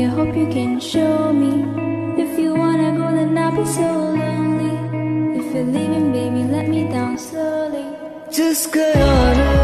I hope you can show me. If you wanna go, then I'll be so lonely. If you're leaving, baby, let me down slowly. Just go on.